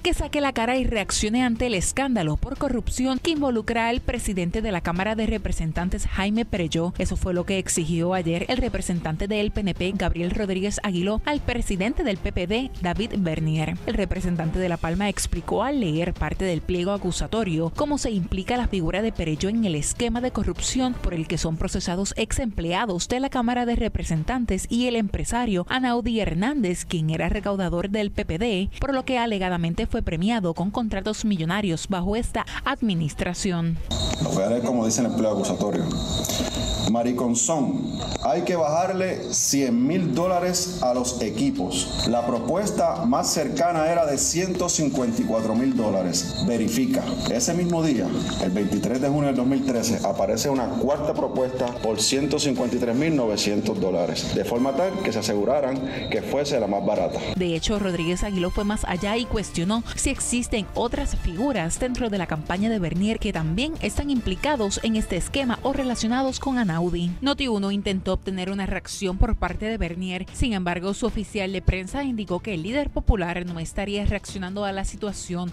que saque la cara y reaccione ante el escándalo por corrupción que involucra al presidente de la Cámara de Representantes, Jaime Pereyó. Eso fue lo que exigió ayer el representante del PNP, Gabriel Rodríguez Aguiló, al presidente del PPD, David Bernier. El representante de La Palma explicó al leer parte del pliego acusatorio cómo se implica la figura de Pereyó en el esquema de corrupción por el que son procesados ex empleados de la Cámara de Representantes y el empresario Anaudi Hernández, quien era recaudador del PPD, por lo que alegadamente fue premiado con contratos millonarios bajo esta administración. Lo voy a leer como dice el empleo acusatorio. Mariconzón, hay que bajarle 100 mil dólares a los equipos. La propuesta más cercana era de 154 mil dólares. Verifica. Ese mismo día, el 23 de junio del 2013, aparece una cuarta propuesta por 153 mil 900 dólares, de forma tal que se aseguraran que fuese la más barata. De hecho, Rodríguez Aguiló fue más allá y cuestionó si existen otras figuras dentro de la campaña de Bernier que también están implicados en este esquema o relacionados con Ana Noti1 intentó obtener una reacción por parte de Bernier, sin embargo su oficial de prensa indicó que el líder popular no estaría reaccionando a la situación.